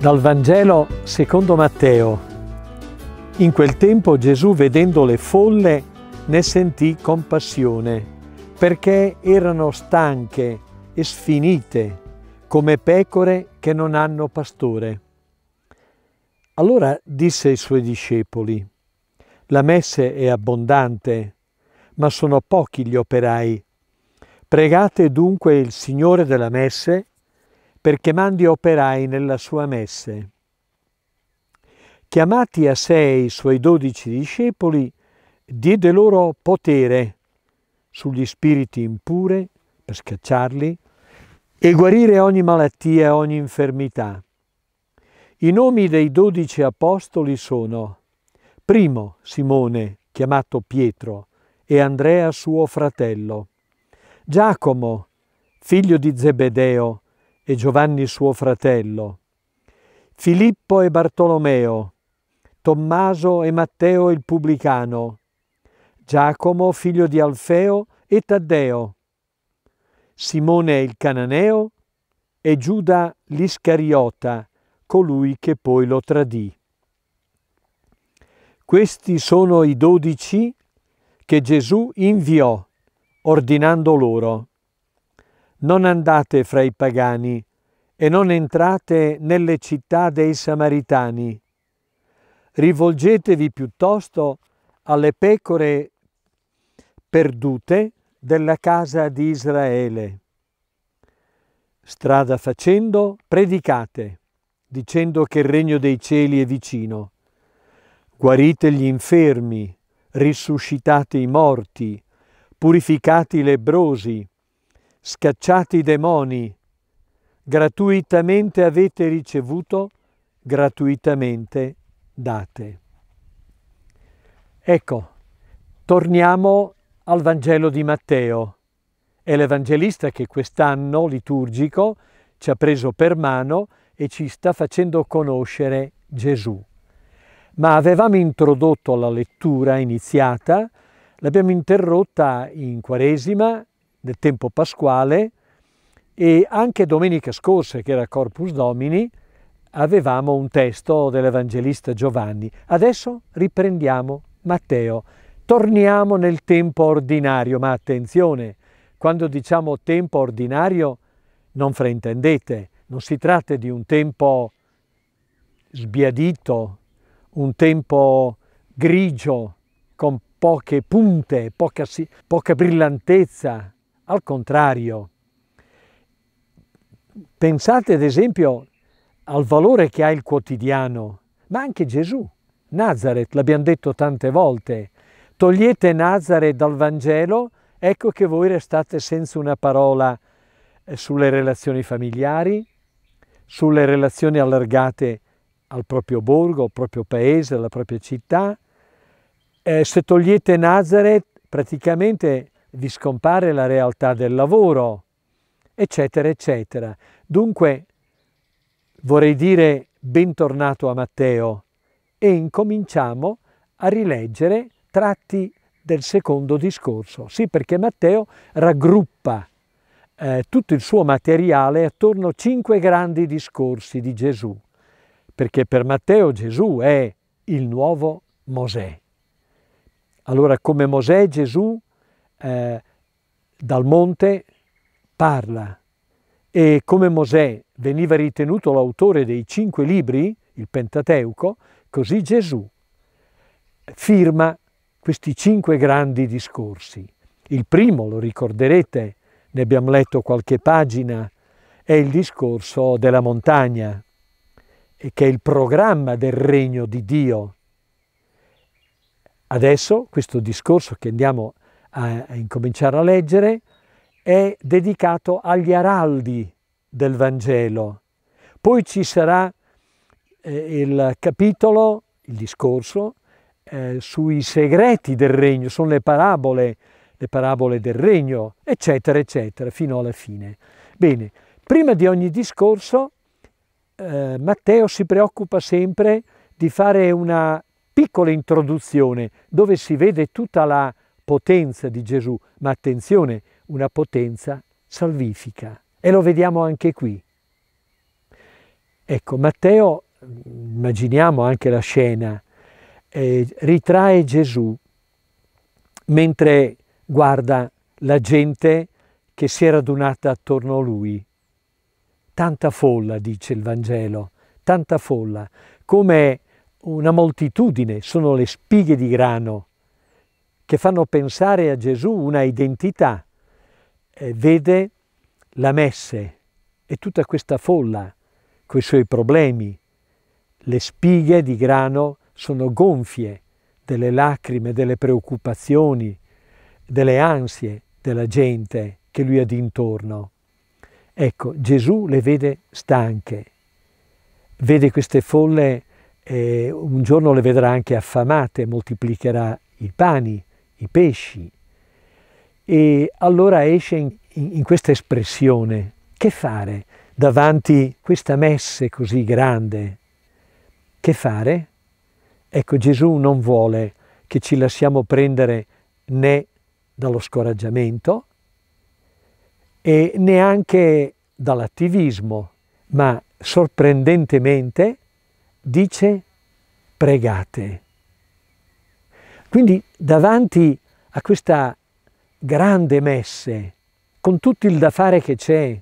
Dal Vangelo secondo Matteo. In quel tempo Gesù, vedendo le folle, ne sentì compassione, perché erano stanche e sfinite, come pecore che non hanno pastore. Allora disse ai suoi discepoli, la messe è abbondante, ma sono pochi gli operai. Pregate dunque il Signore della messe perché mandi operai nella sua messe. Chiamati a sé i suoi dodici discepoli, diede loro potere sugli spiriti impure per scacciarli e guarire ogni malattia e ogni infermità. I nomi dei dodici apostoli sono primo Simone, chiamato Pietro, e Andrea suo fratello, Giacomo, figlio di Zebedeo, e Giovanni suo fratello, Filippo e Bartolomeo, Tommaso e Matteo il pubblicano, Giacomo figlio di Alfeo e Taddeo, Simone il cananeo e Giuda l'Iscariota, colui che poi lo tradì. Questi sono i dodici che Gesù inviò, ordinando loro non andate fra i pagani e non entrate nelle città dei Samaritani. Rivolgetevi piuttosto alle pecore perdute della casa di Israele. Strada facendo, predicate, dicendo che il regno dei cieli è vicino. Guarite gli infermi, risuscitate i morti, purificate i lebrosi, scacciate i demoni, gratuitamente avete ricevuto, gratuitamente date. Ecco, torniamo al Vangelo di Matteo. È l'Evangelista che quest'anno liturgico ci ha preso per mano e ci sta facendo conoscere Gesù. Ma avevamo introdotto la lettura iniziata, l'abbiamo interrotta in Quaresima del tempo pasquale e anche domenica scorsa, che era Corpus Domini, avevamo un testo dell'Evangelista Giovanni. Adesso riprendiamo Matteo. Torniamo nel tempo ordinario, ma attenzione, quando diciamo tempo ordinario non fraintendete, non si tratta di un tempo sbiadito, un tempo grigio, con poche punte, poca, poca brillantezza, al contrario, pensate ad esempio al valore che ha il quotidiano, ma anche Gesù. Nazareth, l'abbiamo detto tante volte, togliete Nazareth dal Vangelo, ecco che voi restate senza una parola eh, sulle relazioni familiari, sulle relazioni allargate al proprio borgo, al proprio paese, alla propria città. Eh, se togliete Nazareth, praticamente vi scompare la realtà del lavoro, eccetera, eccetera. Dunque, vorrei dire bentornato a Matteo e incominciamo a rileggere tratti del secondo discorso. Sì, perché Matteo raggruppa eh, tutto il suo materiale attorno a cinque grandi discorsi di Gesù, perché per Matteo Gesù è il nuovo Mosè. Allora, come Mosè, Gesù eh, dal monte parla e come Mosè veniva ritenuto l'autore dei cinque libri, il Pentateuco, così Gesù firma questi cinque grandi discorsi. Il primo, lo ricorderete, ne abbiamo letto qualche pagina, è il discorso della montagna, che è il programma del regno di Dio. Adesso questo discorso che andiamo a a, incominciare a leggere, è dedicato agli araldi del Vangelo. Poi ci sarà eh, il capitolo, il discorso, eh, sui segreti del regno, sono le parabole, le parabole del regno, eccetera, eccetera, fino alla fine. Bene, prima di ogni discorso, eh, Matteo si preoccupa sempre di fare una piccola introduzione dove si vede tutta la potenza di Gesù, ma attenzione, una potenza salvifica. E lo vediamo anche qui. Ecco, Matteo, immaginiamo anche la scena, eh, ritrae Gesù mentre guarda la gente che si è radunata attorno a lui. Tanta folla, dice il Vangelo, tanta folla, come una moltitudine, sono le spighe di grano che fanno pensare a Gesù una identità. Eh, vede la messe e tutta questa folla coi suoi problemi. Le spighe di grano sono gonfie delle lacrime, delle preoccupazioni, delle ansie della gente che lui ha d'intorno. Ecco, Gesù le vede stanche, vede queste folle, eh, un giorno le vedrà anche affamate, moltiplicherà i pani, i pesci. E allora esce in, in, questa espressione, che fare davanti a questa messe così grande? Che fare? Ecco, Gesù non vuole che ci lasciamo prendere né dallo scoraggiamento e neanche dall'attivismo, ma sorprendentemente dice pregate. Quindi davanti a questa grande messe, con tutto il da fare che c'è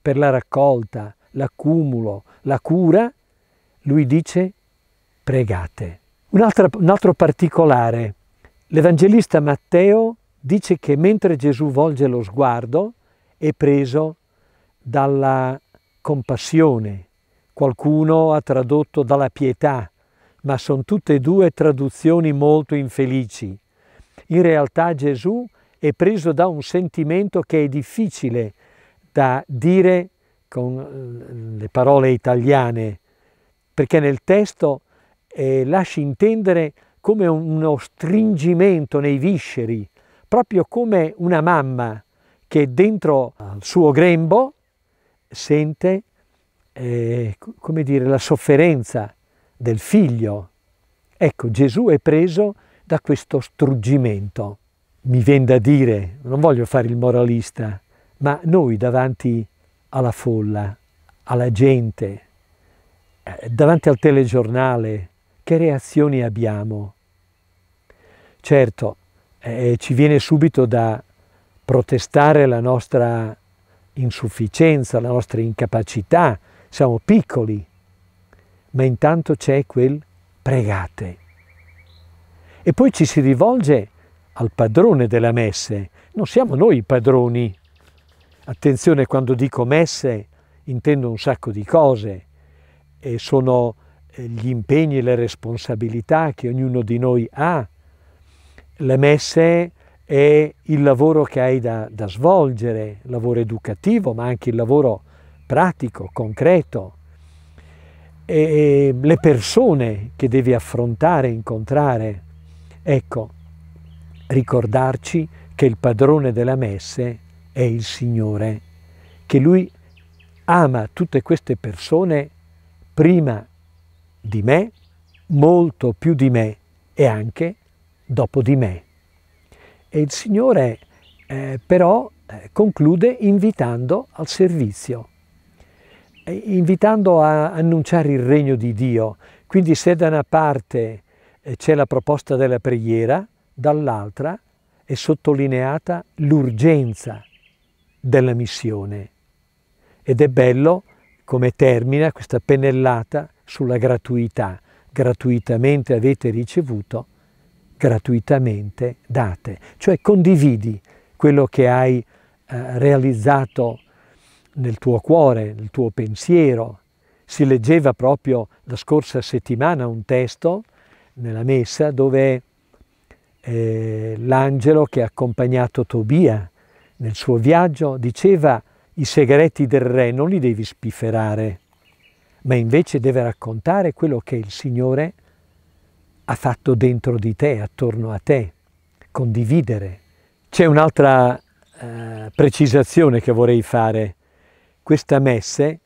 per la raccolta, l'accumulo, la cura, lui dice pregate. Un altro, un altro particolare, l'Evangelista Matteo dice che mentre Gesù volge lo sguardo è preso dalla compassione, qualcuno ha tradotto dalla pietà, ma sono tutte e due traduzioni molto infelici. In realtà Gesù è preso da un sentimento che è difficile da dire con eh, le parole italiane, perché nel testo eh, lascia intendere come uno stringimento nei visceri, proprio come una mamma che dentro al suo grembo sente, eh, come dire, la sofferenza del figlio. Ecco, Gesù è preso da questo struggimento. Mi viene da dire, non voglio fare il moralista, ma noi davanti alla folla, alla gente, eh, davanti al telegiornale, che reazioni abbiamo? Certo, eh, ci viene subito da protestare la nostra insufficienza, la nostra incapacità, siamo piccoli, ma intanto c'è quel pregate. E poi ci si rivolge al padrone della messe, non siamo noi i padroni. Attenzione, quando dico messe intendo un sacco di cose e sono eh, gli impegni e le responsabilità che ognuno di noi ha le messe è il lavoro che hai da, da svolgere, lavoro educativo, ma anche il lavoro pratico, concreto, e le persone che devi affrontare, incontrare. Ecco, ricordarci che il padrone della messe è il Signore, che Lui ama tutte queste persone prima di me, molto più di me e anche dopo di me. E il Signore eh, però eh, conclude invitando al servizio, invitando a annunciare il regno di Dio. Quindi se da una parte eh, c'è la proposta della preghiera, dall'altra è sottolineata l'urgenza della missione. Ed è bello come termina questa pennellata sulla gratuità. Gratuitamente avete ricevuto, gratuitamente date, cioè condividi quello che hai eh, realizzato nel tuo cuore, nel tuo pensiero. Si leggeva proprio la scorsa settimana un testo nella messa dove eh, l'angelo che ha accompagnato Tobia nel suo viaggio diceva i segreti del re non li devi spifferare, ma invece deve raccontare quello che il Signore ha fatto dentro di te, attorno a te, condividere. C'è un'altra eh, precisazione che vorrei fare. Questa messe,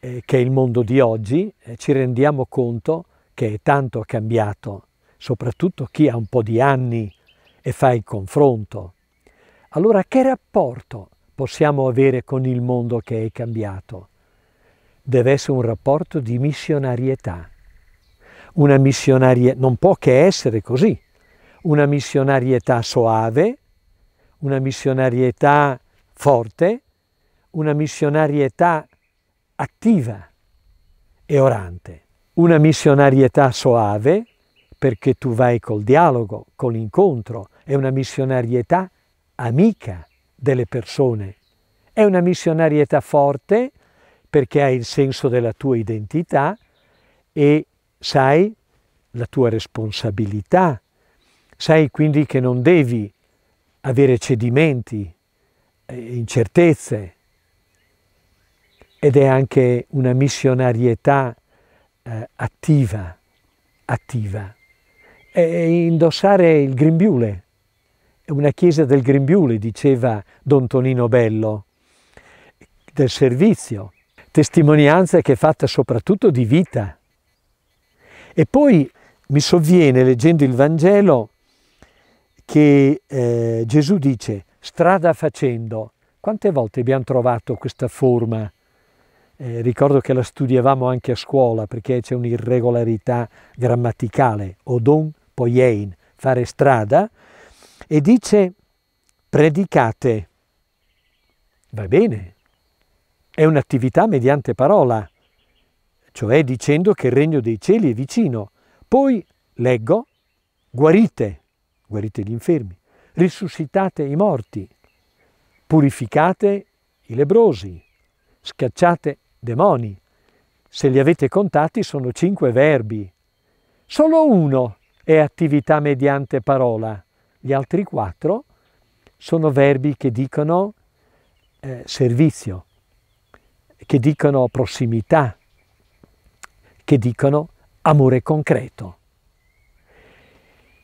eh, che è il mondo di oggi, eh, ci rendiamo conto che è tanto cambiato, soprattutto chi ha un po' di anni e fa il confronto. Allora che rapporto possiamo avere con il mondo che è cambiato? deve essere un rapporto di missionarietà. Una missionaria non può che essere così, una missionarietà soave, una missionarietà forte, una missionarietà attiva e orante, una missionarietà soave perché tu vai col dialogo, con l'incontro, è una missionarietà amica delle persone, è una missionarietà forte perché hai il senso della tua identità e sai la tua responsabilità, sai quindi che non devi avere cedimenti, eh, incertezze ed è anche una missionarietà eh, attiva, attiva. È indossare il grembiule, una chiesa del grembiule, diceva Don Tonino Bello, del servizio, testimonianza che è fatta soprattutto di vita. E poi mi sovviene, leggendo il Vangelo, che eh, Gesù dice, strada facendo, quante volte abbiamo trovato questa forma? Eh, ricordo che la studiavamo anche a scuola perché c'è un'irregolarità grammaticale, odon poiein, fare strada, e dice predicate. Va bene, è un'attività mediante parola, cioè dicendo che il regno dei cieli è vicino. Poi leggo, guarite, guarite gli infermi, risuscitate i morti, purificate i lebrosi, scacciate demoni. Se li avete contati sono cinque verbi. Solo uno è attività mediante parola, gli altri quattro sono verbi che dicono eh, servizio, che dicono prossimità, che dicono amore concreto.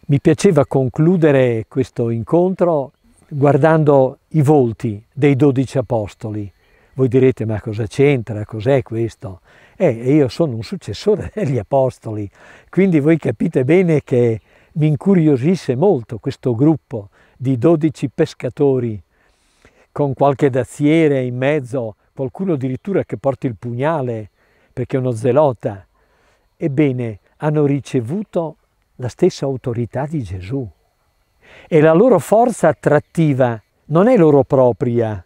Mi piaceva concludere questo incontro guardando i volti dei dodici apostoli. Voi direte, ma cosa c'entra? Cos'è questo? Eh, io sono un successore degli apostoli, quindi voi capite bene che mi incuriosisce molto questo gruppo di dodici pescatori con qualche dazziere in mezzo, qualcuno addirittura che porta il pugnale perché è uno zelota. Ebbene, hanno ricevuto la stessa autorità di Gesù e la loro forza attrattiva non è loro propria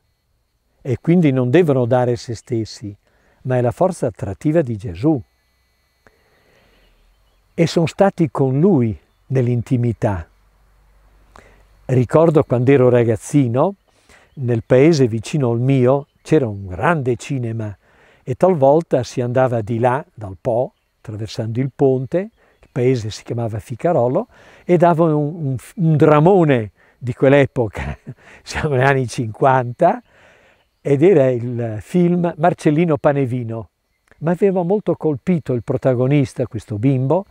e quindi non devono dare se stessi, ma è la forza attrattiva di Gesù. E sono stati con lui nell'intimità. Ricordo quando ero ragazzino, nel paese vicino al mio c'era un grande cinema e talvolta si andava di là, dal Po, attraversando il ponte, il paese si chiamava Ficarolo, e dava un, un, un dramone di quell'epoca, siamo negli anni 50, ed era il film Marcellino Panevino. Mi aveva molto colpito il protagonista, questo bimbo,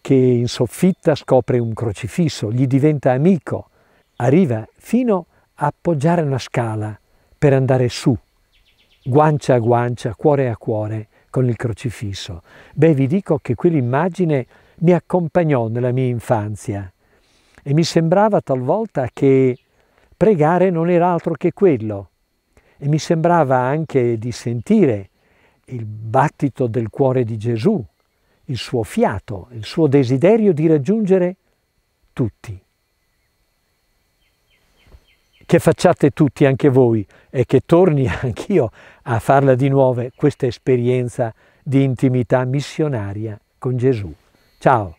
che in soffitta scopre un crocifisso, gli diventa amico, arriva fino a appoggiare una scala per andare su, guancia a guancia, cuore a cuore con il crocifisso. Beh, vi dico che quell'immagine mi accompagnò nella mia infanzia e mi sembrava talvolta che pregare non era altro che quello e mi sembrava anche di sentire il battito del cuore di Gesù, il suo fiato, il suo desiderio di raggiungere tutti che facciate tutti anche voi e che torni anch'io a farla di nuovo questa esperienza di intimità missionaria con Gesù. Ciao!